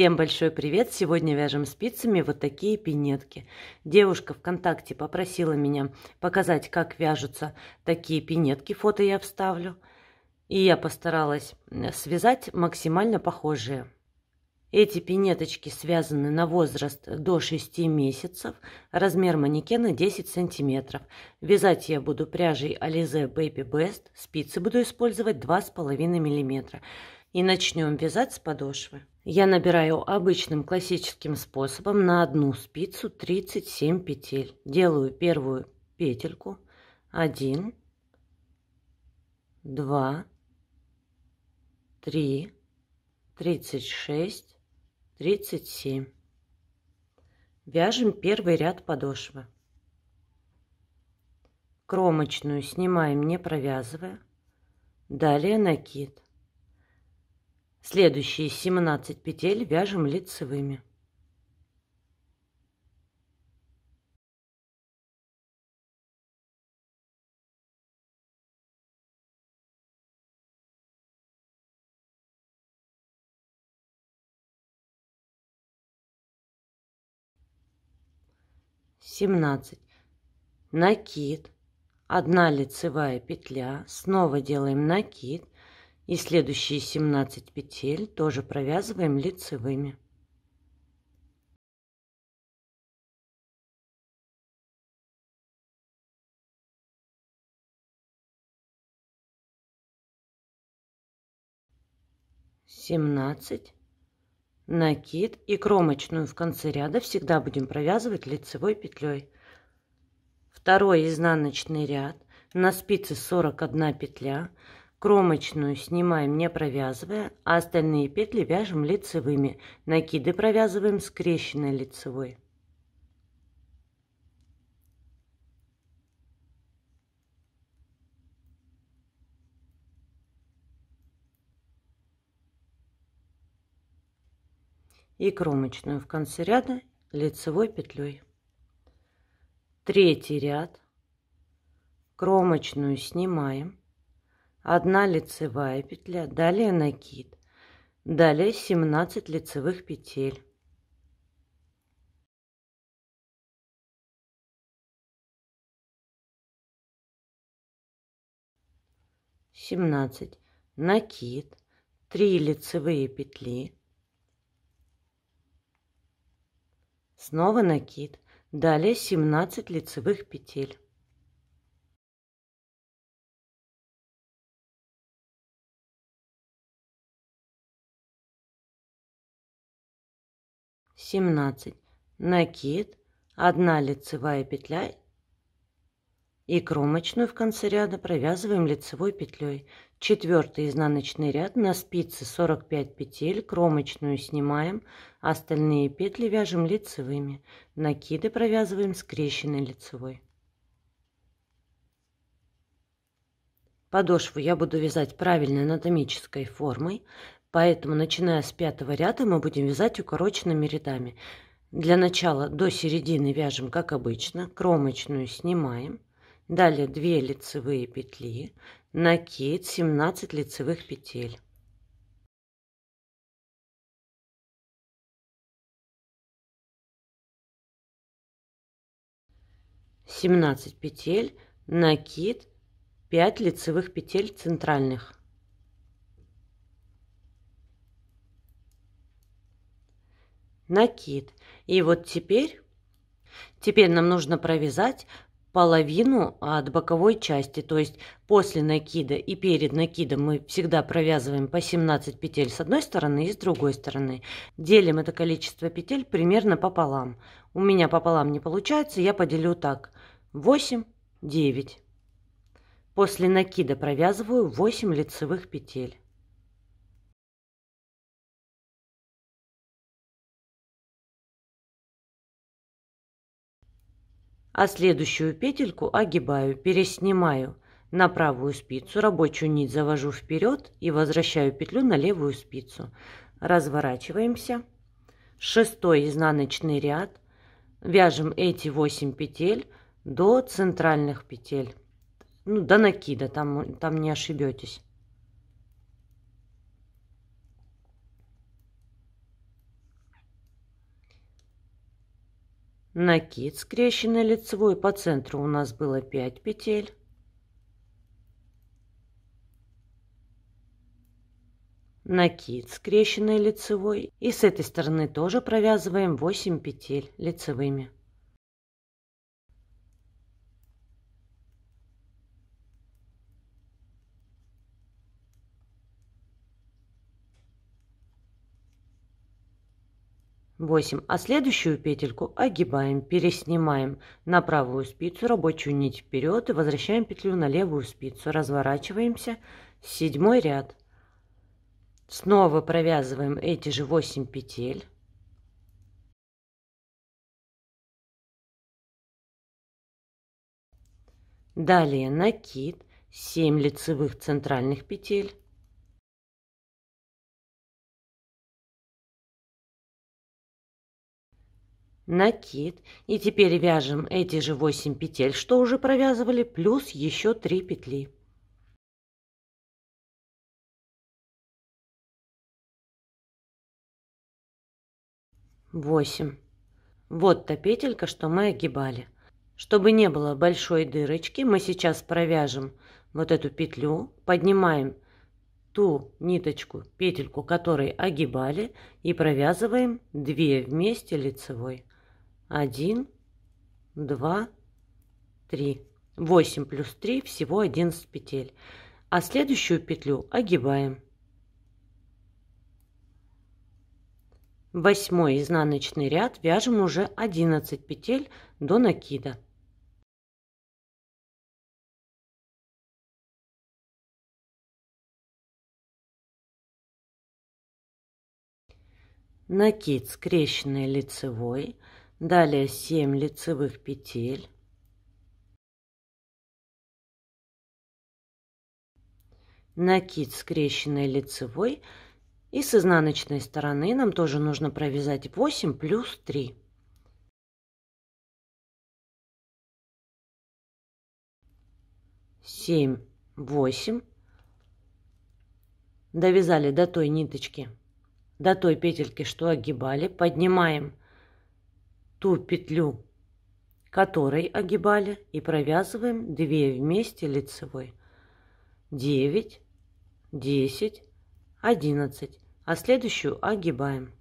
Всем большой привет! Сегодня вяжем спицами вот такие пинетки. Девушка ВКонтакте попросила меня показать, как вяжутся такие пинетки. Фото я вставлю. И я постаралась связать максимально похожие. Эти пинеточки связаны на возраст до 6 месяцев, размер манекена 10 сантиметров. Вязать я буду пряжей Alize Baby Best, спицы буду использовать 2,5 мм. И начнем вязать с подошвы. Я набираю обычным классическим способом на одну спицу 37 петель. Делаю первую петельку. 1, 2, 3, 36, 37. Вяжем первый ряд подошвы. Кромочную снимаем, не провязывая. Далее накид. Следующие 17 петель вяжем лицевыми. Семнадцать. Накид. Одна лицевая петля. Снова делаем накид и следующие 17 петель тоже провязываем лицевыми. Семнадцать накид и кромочную в конце ряда всегда будем провязывать лицевой петлей. Второй изнаночный ряд на спице 41 петля Кромочную снимаем не провязывая, а остальные петли вяжем лицевыми. Накиды провязываем скрещенной лицевой. И кромочную в конце ряда лицевой петлей. Третий ряд. Кромочную снимаем одна лицевая петля, далее накид, далее 17 лицевых петель. Семнадцать. Накид, три лицевые петли, снова накид, далее 17 лицевых петель. 17 накид. 1 лицевая петля и кромочную в конце ряда провязываем лицевой петлей. Четвертый изнаночный ряд. На спице 45 петель. Кромочную снимаем. Остальные петли вяжем лицевыми. Накиды провязываем скрещенной лицевой. Подошву я буду вязать правильной анатомической формой Поэтому, начиная с пятого ряда, мы будем вязать укороченными рядами. Для начала до середины вяжем, как обычно, кромочную снимаем. Далее 2 лицевые петли, накид, 17 лицевых петель. Семнадцать петель, накид, 5 лицевых петель центральных. Накид. И вот теперь, теперь нам нужно провязать половину от боковой части, то есть после накида и перед накидом мы всегда провязываем по 17 петель с одной стороны и с другой стороны. Делим это количество петель примерно пополам. У меня пополам не получается, я поделю так. 8, 9. После накида провязываю 8 лицевых петель. А следующую петельку огибаю, переснимаю на правую спицу, рабочую нить завожу вперед и возвращаю петлю на левую спицу. Разворачиваемся. Шестой изнаночный ряд. Вяжем эти 8 петель до центральных петель. Ну, до накида, там, там не ошибетесь. Накид скрещенный лицевой по центру у нас было 5 петель. Накид скрещенный лицевой и с этой стороны тоже провязываем 8 петель лицевыми восемь. А следующую петельку огибаем переснимаем на правую спицу рабочую нить вперед и возвращаем петлю на левую спицу. Разворачиваемся. Седьмой ряд. Снова провязываем эти же 8 петель. Далее накид, 7 лицевых центральных петель. Накид. И теперь вяжем эти же 8 петель что уже провязывали плюс еще 3 петли. Восемь. Вот та петелька что мы огибали. Чтобы не было большой дырочки мы сейчас провяжем вот эту петлю поднимаем ту ниточку петельку которой огибали и провязываем 2 вместе лицевой 1 2 3 8 плюс 3 всего 11 петель. А следующую петлю огибаем. Восьмой изнаночный ряд вяжем уже 11 петель до накида. Накид скрещенный лицевой далее 7 лицевых петель накид скрещенный лицевой и с изнаночной стороны нам тоже нужно провязать 8 плюс 3. Семь, восемь. Довязали до той ниточки, до той петельки, что огибали. Поднимаем ту петлю, которой огибали, и провязываем 2 вместе лицевой. 9, 10, 11, а следующую огибаем.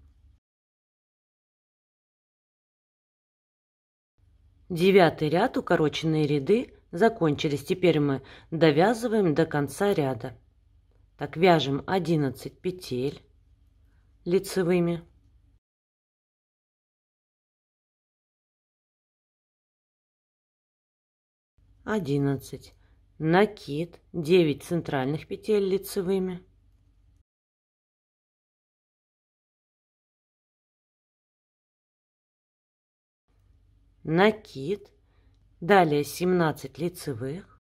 Девятый ряд, укороченные ряды закончились. Теперь мы довязываем до конца ряда. Так, вяжем 11 петель лицевыми. Одиннадцать. Накид. Девять центральных петель лицевыми. накид, далее 17 лицевых,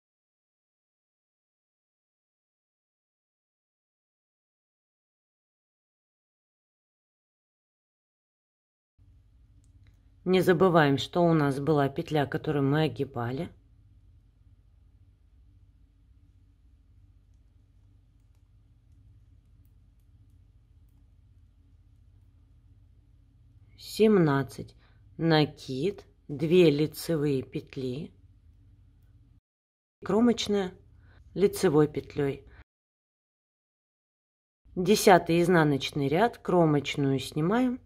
Не забываем, что у нас была петля, которую мы огибали. Семнадцать. Накид 2 лицевые петли, кромочная лицевой петлей. Десятый изнаночный ряд, кромочную снимаем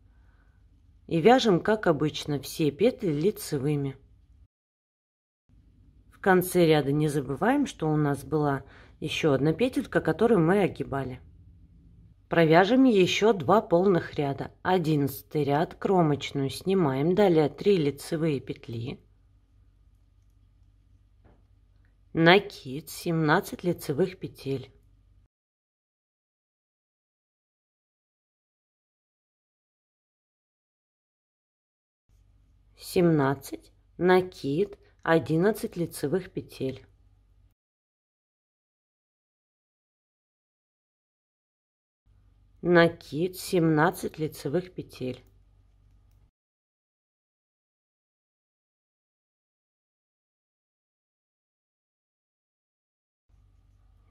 и вяжем, как обычно, все петли лицевыми. В конце ряда не забываем, что у нас была еще одна петелька, которую мы огибали. Провяжем еще два полных ряда. Одиннадцатый ряд, кромочную снимаем, далее 3 лицевые петли. Накид 17 лицевых петель. Семнадцать, накид, одиннадцать лицевых петель. Накид 17 лицевых петель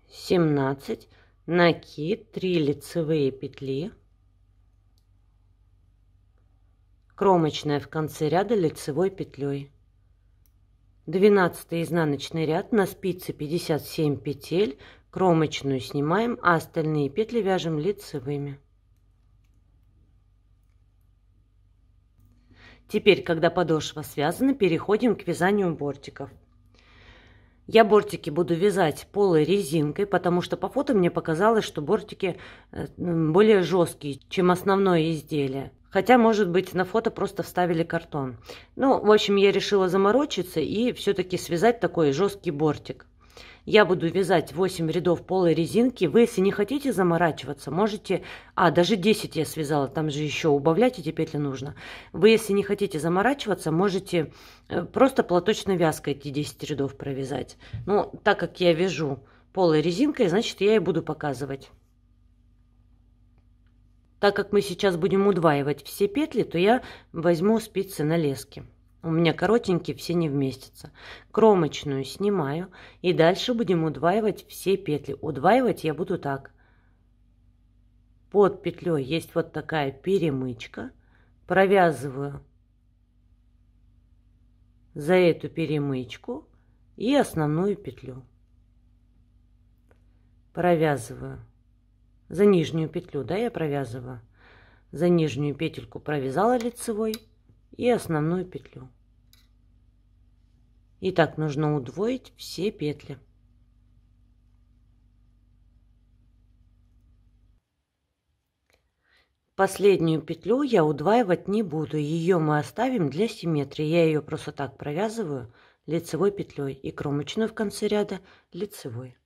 семнадцать накид 3 лицевые петли кромочная в конце ряда лицевой петлей. 12 изнаночный ряд на спице 57 петель, кромочную снимаем, а остальные петли вяжем лицевыми. Теперь, когда подошва связана, переходим к вязанию бортиков. Я бортики буду вязать полой резинкой, потому что по фото мне показалось, что бортики э, более жесткие, чем основное изделие. Хотя, может быть, на фото просто вставили картон. Ну, в общем, я решила заморочиться и все-таки связать такой жесткий бортик. Я буду вязать 8 рядов полой резинки. Вы, если не хотите заморачиваться, можете... А, даже 10 я связала, там же еще убавлять эти петли нужно. Вы, если не хотите заморачиваться, можете э, просто платочной вязкой эти 10 рядов провязать. Ну, так как я вяжу полой резинкой, значит, я и буду показывать. Так как мы сейчас будем удваивать все петли, то я возьму спицы на леске. У меня коротенькие, все не вместятся. Кромочную снимаю. И дальше будем удваивать все петли. Удваивать я буду так. Под петлей есть вот такая перемычка. Провязываю за эту перемычку и основную петлю. Провязываю за нижнюю петлю, да, я провязываю. За нижнюю петельку провязала лицевой и основную петлю. И так нужно удвоить все петли. Последнюю петлю я удваивать не буду, ее мы оставим для симметрии. Я ее просто так провязываю лицевой петлей и кромочную в конце ряда лицевой.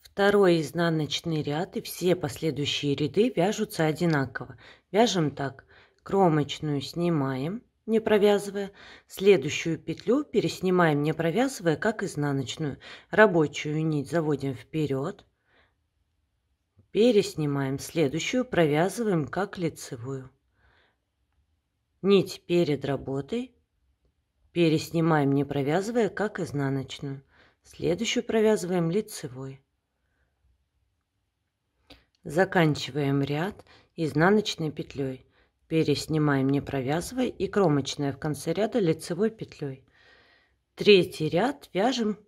Второй изнаночный ряд и все последующие ряды вяжутся одинаково. Вяжем так кромочную снимаем, не провязывая, следующую петлю переснимаем, не провязывая, как изнаночную. Рабочую нить заводим вперед, переснимаем, следующую провязываем, как лицевую. Нить перед работой переснимаем, не провязывая, как изнаночную. Следующую провязываем лицевой. Заканчиваем ряд изнаночной петлей. Переснимаем, не провязывая, и кромочная в конце ряда лицевой петлей. Третий ряд вяжем,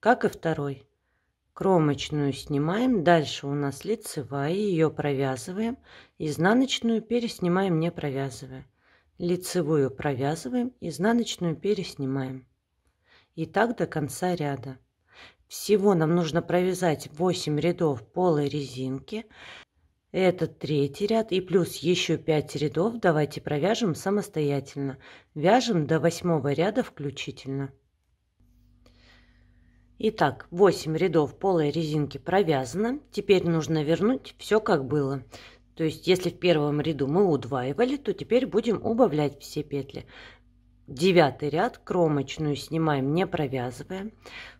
как и второй. Кромочную снимаем, дальше у нас лицевая, ее провязываем, изнаночную переснимаем, не провязывая. Лицевую провязываем, изнаночную переснимаем. И так до конца ряда. Всего нам нужно провязать 8 рядов полой резинки. Это третий ряд и плюс еще 5 рядов давайте провяжем самостоятельно. Вяжем до восьмого ряда включительно. Итак, 8 рядов полой резинки провязано. Теперь нужно вернуть все как было. То есть, если в первом ряду мы удваивали, то теперь будем убавлять все петли. Девятый ряд, кромочную снимаем, не провязывая.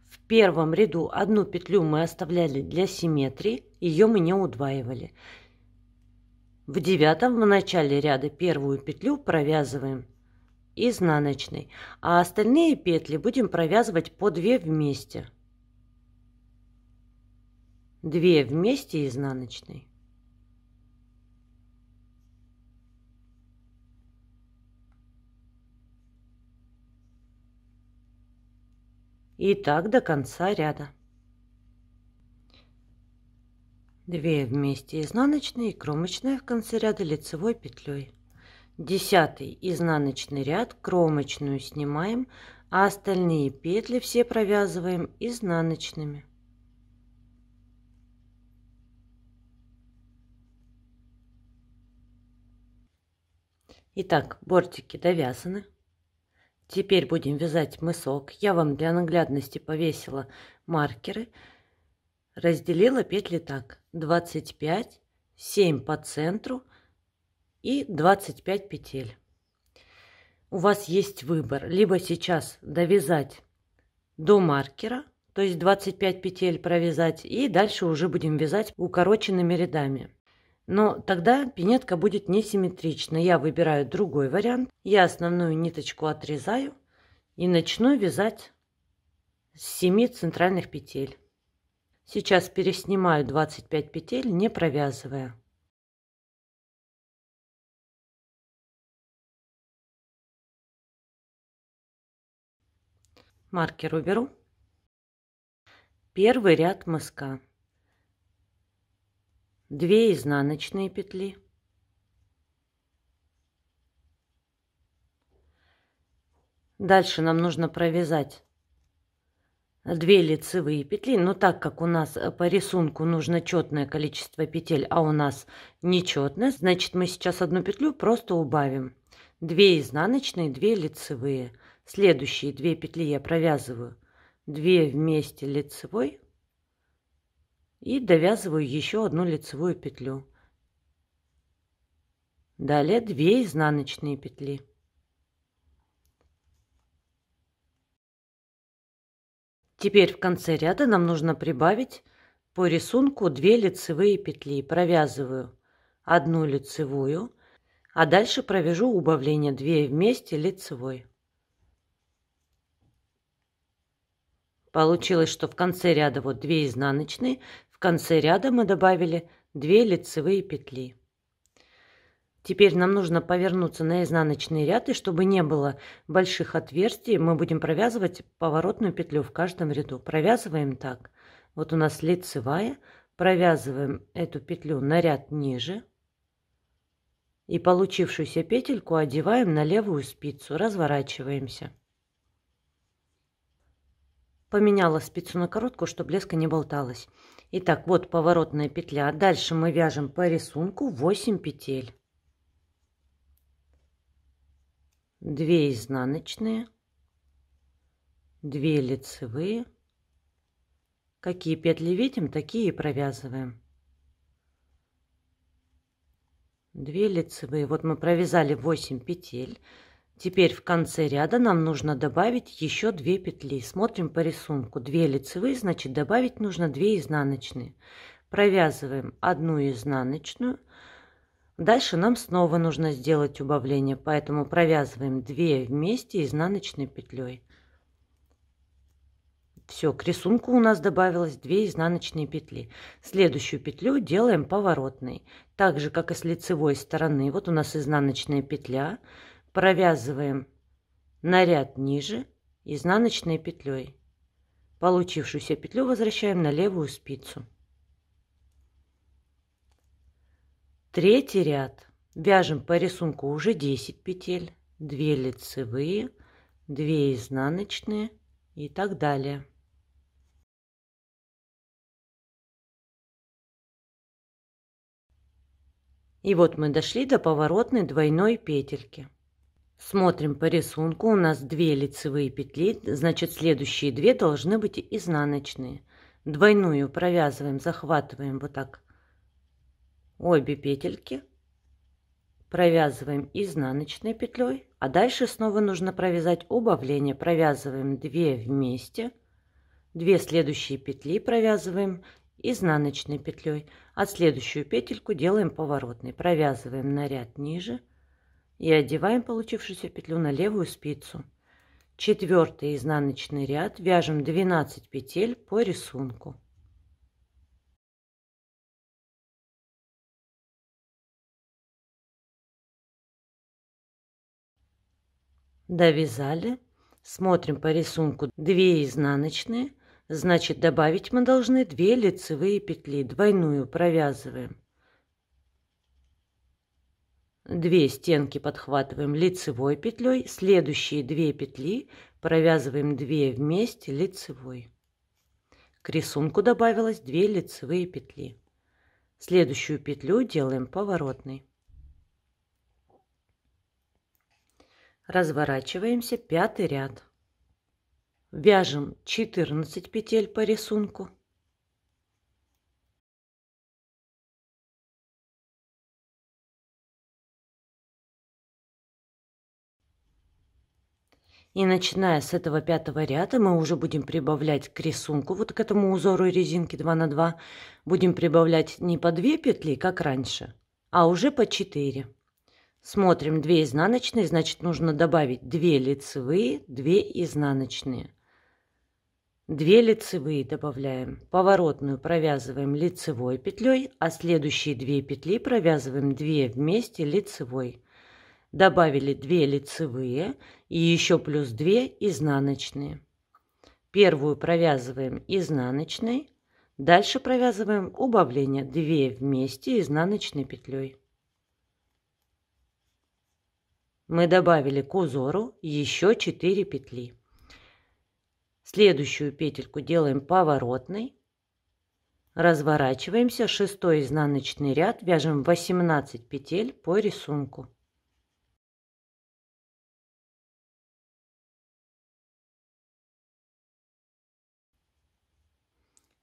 В первом ряду одну петлю мы оставляли для симметрии, ее мы не удваивали. В девятом в начале ряда первую петлю провязываем изнаночной, а остальные петли будем провязывать по 2 вместе. 2 вместе изнаночной. И так до конца ряда. 2 вместе изнаночной и кромочная в конце ряда лицевой петлей. Десятый изнаночный ряд, кромочную снимаем, а остальные петли все провязываем изнаночными. Итак, бортики довязаны. Теперь будем вязать мысок. Я вам для наглядности повесила маркеры. Разделила петли так. 25, 7 по центру и 25 петель. У вас есть выбор. Либо сейчас довязать до маркера, то есть 25 петель провязать, и дальше уже будем вязать укороченными рядами. Но тогда пинетка будет несимметрична. Я выбираю другой вариант. Я основную ниточку отрезаю и начну вязать с 7 центральных петель. Сейчас переснимаю 25 петель, не провязывая. Маркер уберу. Первый ряд мыска. 2 изнаночные петли. Дальше нам нужно провязать 2 лицевые петли, но так как у нас э, по рисунку нужно четное количество петель, а у нас нечетное, значит мы сейчас одну петлю просто убавим. 2 изнаночные, 2 лицевые. Следующие 2 петли я провязываю 2 вместе лицевой и довязываю еще одну лицевую петлю. Далее 2 изнаночные петли. Теперь в конце ряда нам нужно прибавить по рисунку 2 лицевые петли. Провязываю одну лицевую, а дальше провяжу убавление 2 вместе лицевой. Получилось, что в конце ряда вот 2 изнаночные, в конце ряда мы добавили 2 лицевые петли. Теперь нам нужно повернуться на изнаночный ряд, и чтобы не было больших отверстий, мы будем провязывать поворотную петлю в каждом ряду. Провязываем так. Вот у нас лицевая, провязываем эту петлю на ряд ниже. И получившуюся петельку одеваем на левую спицу, разворачиваемся. Поменяла спицу на короткую, чтобы леска не болталась. Итак, вот поворотная петля. Дальше мы вяжем по рисунку 8 петель. 2 изнаночные, 2 лицевые. Какие петли видим, такие и провязываем. 2 лицевые. Вот мы провязали 8 петель. Теперь в конце ряда нам нужно добавить еще 2 петли. Смотрим по рисунку. 2 лицевые, значит добавить нужно 2 изнаночные. Провязываем одну изнаночную, Дальше нам снова нужно сделать убавление, поэтому провязываем 2 вместе изнаночной петлей. Все, к рисунку у нас добавилось 2 изнаночные петли. Следующую петлю делаем поворотной. Так же, как и с лицевой стороны. Вот у нас изнаночная петля. Провязываем на ряд ниже изнаночной петлей. Получившуюся петлю возвращаем на левую спицу. Третий ряд. Вяжем по рисунку уже 10 петель, 2 лицевые, 2 изнаночные и так далее. И вот мы дошли до поворотной двойной петельки. Смотрим по рисунку, у нас 2 лицевые петли, значит следующие 2 должны быть изнаночные. Двойную провязываем, захватываем вот так обе петельки, провязываем изнаночной петлей, а дальше снова нужно провязать убавление. Провязываем 2 вместе, 2 следующие петли провязываем изнаночной петлей, а следующую петельку делаем поворотной. Провязываем на ряд ниже и одеваем получившуюся петлю на левую спицу. Четвертый изнаночный ряд вяжем 12 петель по рисунку. Довязали. Смотрим по рисунку. 2 изнаночные. Значит добавить мы должны 2 лицевые петли. Двойную провязываем. 2 стенки подхватываем лицевой петлей. Следующие 2 петли провязываем 2 вместе лицевой. К рисунку добавилось 2 лицевые петли. Следующую петлю делаем поворотной Разворачиваемся, пятый ряд. Вяжем 14 петель по рисунку. И начиная с этого пятого ряда мы уже будем прибавлять к рисунку, вот к этому узору резинки 2 на 2, будем прибавлять не по 2 петли, как раньше, а уже по 4. Смотрим 2 изнаночные, значит нужно добавить 2 лицевые, 2 изнаночные. 2 лицевые добавляем, поворотную провязываем лицевой петлей, а следующие 2 петли провязываем 2 вместе лицевой. Добавили 2 лицевые и еще плюс 2 изнаночные. Первую провязываем изнаночной, дальше провязываем убавление 2 вместе изнаночной петлей. Мы добавили к узору еще 4 петли. Следующую петельку делаем поворотной. Разворачиваемся, шестой изнаночный ряд, вяжем 18 петель по рисунку.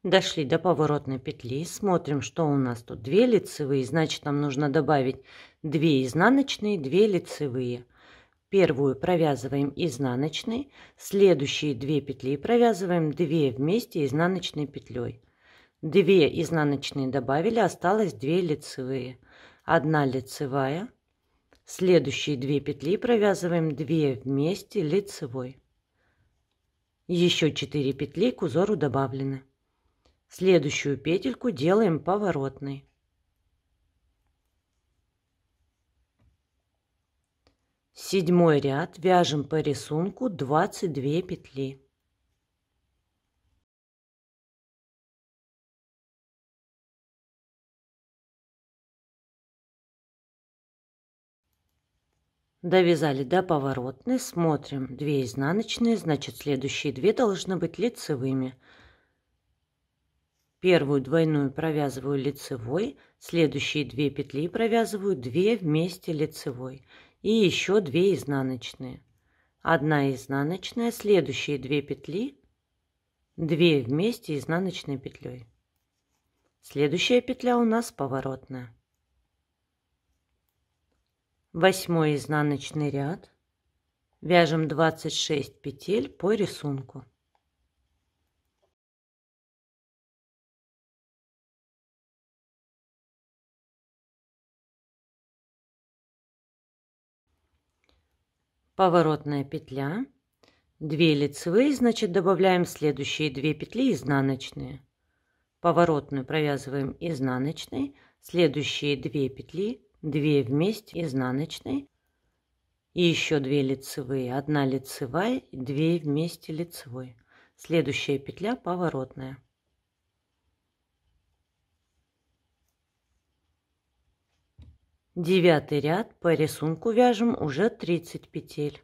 Дошли до поворотной петли, смотрим, что у нас тут 2 лицевые, значит нам нужно добавить 2 изнаночные, 2 лицевые. Первую провязываем изнаночной, следующие 2 петли провязываем 2 вместе изнаночной петлей. 2 изнаночные добавили, осталось 2 лицевые. 1 лицевая, следующие 2 петли провязываем 2 вместе лицевой. Еще 4 петли к узору добавлены. Следующую петельку делаем поворотной. Седьмой ряд вяжем по рисунку 22 петли. Довязали до поворотной, смотрим 2 изнаночные, значит следующие 2 должны быть лицевыми. Первую двойную провязываю лицевой, следующие 2 петли провязываю 2 вместе лицевой и еще 2 изнаночные. Одна изнаночная, следующие 2 петли, 2 вместе изнаночной петлей. Следующая петля у нас поворотная. Восьмой изнаночный ряд. Вяжем 26 петель по рисунку. Поворотная петля, 2 лицевые, значит добавляем следующие 2 петли изнаночные. Поворотную провязываем изнаночной, следующие 2 петли, 2 вместе изнаночной и еще 2 лицевые, 1 лицевая и 2 вместе лицевой. Следующая петля поворотная. Девятый ряд по рисунку вяжем уже 30 петель.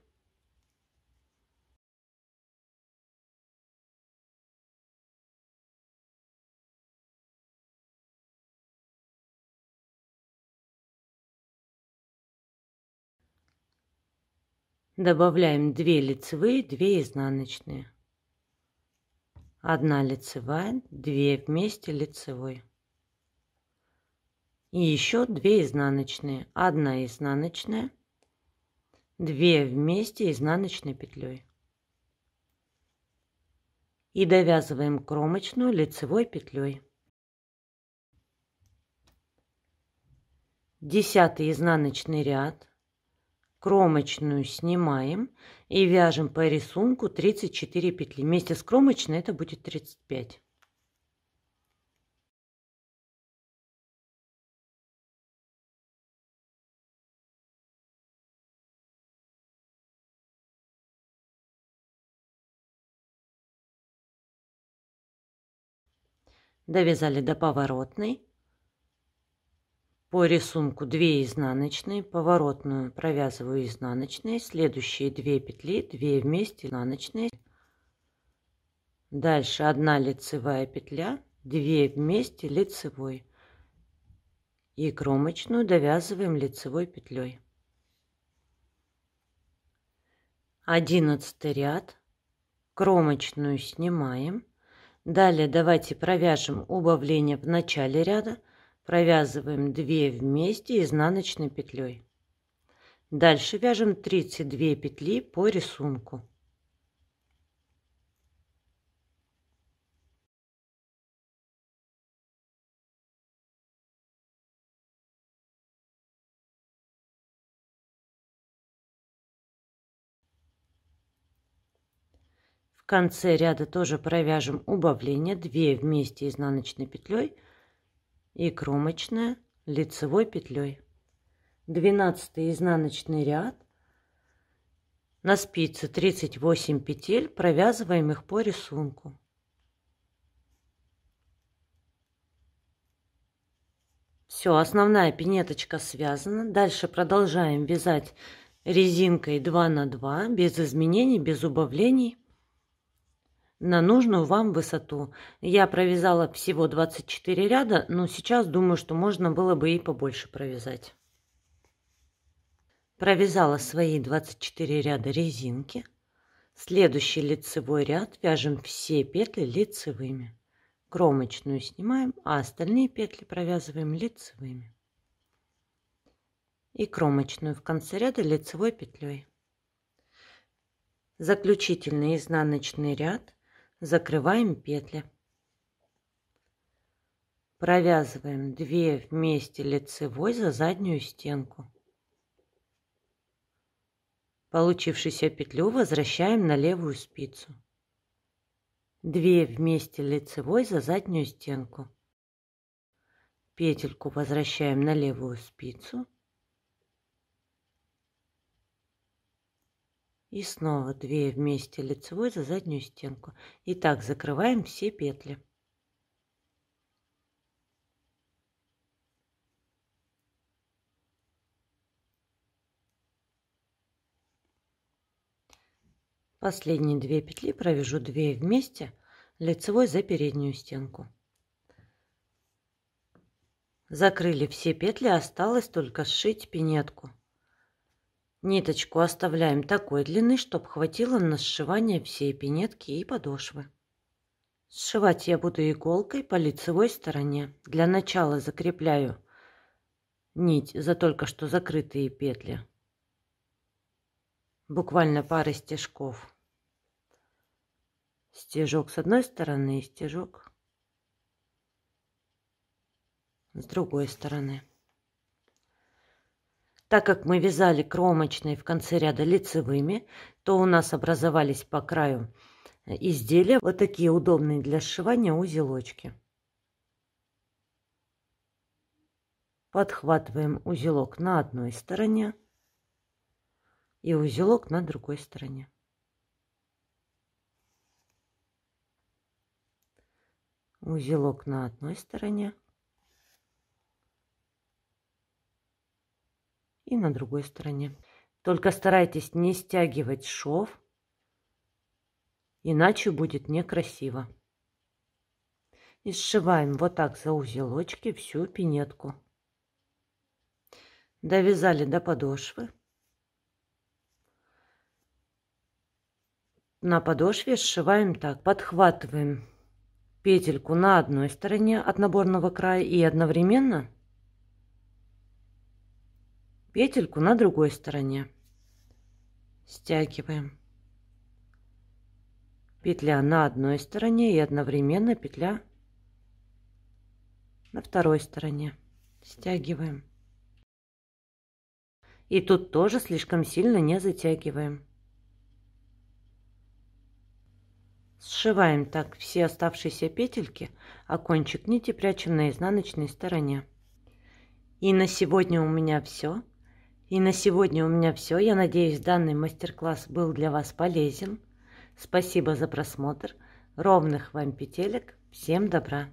Добавляем 2 лицевые, 2 изнаночные. 1 лицевая, 2 вместе лицевой и еще 2 изнаночные. 1 изнаночная 2 вместе изнаночной петлей и довязываем кромочную лицевой петлей десятый изнаночный ряд. Кромочную снимаем и вяжем по рисунку 34 петли. Вместе с кромочной это будет 35 довязали до поворотной. По рисунку 2 изнаночные поворотную провязываю изнаночные следующие 2 петли 2 вместе изнаночные. Дальше 1 лицевая петля 2 вместе лицевой. И кромочную довязываем лицевой петлей. 11 ряд. Кромочную снимаем Далее давайте провяжем убавление в начале ряда. Провязываем 2 вместе изнаночной петлей. Дальше вяжем 32 петли по рисунку. Конце ряда тоже провяжем убавление 2 вместе изнаночной петлей и кромочная лицевой петлей 12 изнаночный ряд На спице 38 петель, провязываем их по рисунку. Все, основная пинеточка связана. Дальше продолжаем вязать резинкой 2 на 2, без изменений, без убавлений на нужную вам высоту. Я провязала всего 24 ряда, но сейчас думаю, что можно было бы и побольше провязать. Провязала свои 24 ряда резинки. Следующий лицевой ряд вяжем все петли лицевыми. Кромочную снимаем, а остальные петли провязываем лицевыми. И кромочную в конце ряда лицевой петлей. Заключительный изнаночный ряд закрываем петли. Провязываем 2 вместе лицевой за заднюю стенку. Получившуюся петлю возвращаем на левую спицу. 2 вместе лицевой за заднюю стенку. Петельку возвращаем на левую спицу. И снова 2 вместе лицевой за заднюю стенку. И так закрываем все петли. Последние две петли провяжу 2 вместе лицевой за переднюю стенку. Закрыли все петли, осталось только сшить пинетку. Ниточку оставляем такой длины, чтобы хватило на сшивание всей пинетки и подошвы. Сшивать я буду иголкой по лицевой стороне. Для начала закрепляю нить за только что закрытые петли буквально пары стежков. Стежок с одной стороны и стежок с другой стороны. Так как мы вязали кромочные в конце ряда лицевыми, то у нас образовались по краю изделия вот такие удобные для сшивания узелочки. Подхватываем узелок на одной стороне и узелок на другой стороне. Узелок на одной стороне и на другой стороне. Только старайтесь не стягивать шов, иначе будет некрасиво. И сшиваем вот так за узелочки всю пинетку. Довязали до подошвы. на подошве сшиваем так. Подхватываем петельку на одной стороне от наборного края и одновременно петельку на другой стороне. Стягиваем. Петля на одной стороне и одновременно петля на второй стороне. Стягиваем. И тут тоже слишком сильно не затягиваем. Сшиваем так все оставшиеся петельки, а кончик нити прячем на изнаночной стороне. И на сегодня у меня все. И на сегодня у меня все. Я надеюсь, данный мастер-класс был для вас полезен. Спасибо за просмотр. Ровных вам петелек. Всем добра.